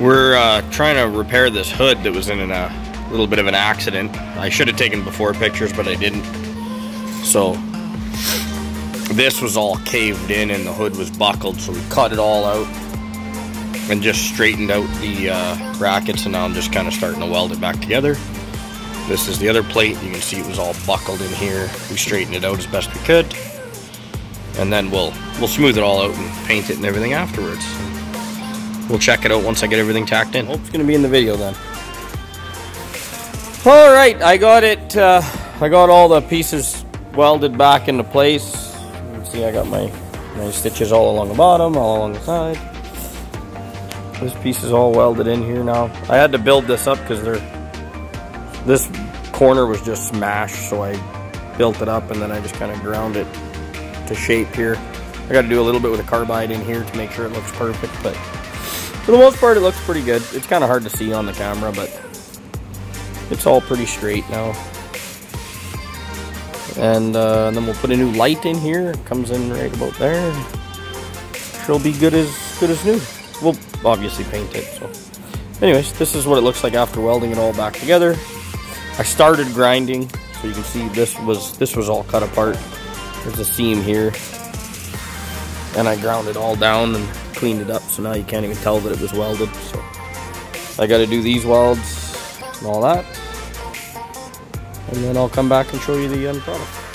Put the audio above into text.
We're uh, trying to repair this hood that was in a little bit of an accident. I should have taken before pictures, but I didn't. So this was all caved in and the hood was buckled, so we cut it all out and just straightened out the uh, brackets and now I'm just kind of starting to weld it back together. This is the other plate. You can see it was all buckled in here. We straightened it out as best we could. And then we'll we'll smooth it all out and paint it and everything afterwards. We'll check it out once I get everything tacked in. Hope it's gonna be in the video then. All right, I got it. Uh, I got all the pieces welded back into place. You can see I got my my stitches all along the bottom, all along the side. This piece is all welded in here now. I had to build this up because they're this corner was just smashed, so I built it up and then I just kind of ground it to shape here. I got to do a little bit with a carbide in here to make sure it looks perfect, but for the most part it looks pretty good. It's kind of hard to see on the camera, but it's all pretty straight now. And, uh, and then we'll put a new light in here. It comes in right about there. She'll be good as good as new. We'll obviously paint it. So, anyways, this is what it looks like after welding it all back together. I started grinding, so you can see this was this was all cut apart. There's a seam here, and I ground it all down and cleaned it up. So now you can't even tell that it was welded. So I got to do these welds and all that and then I'll come back and show you the end product.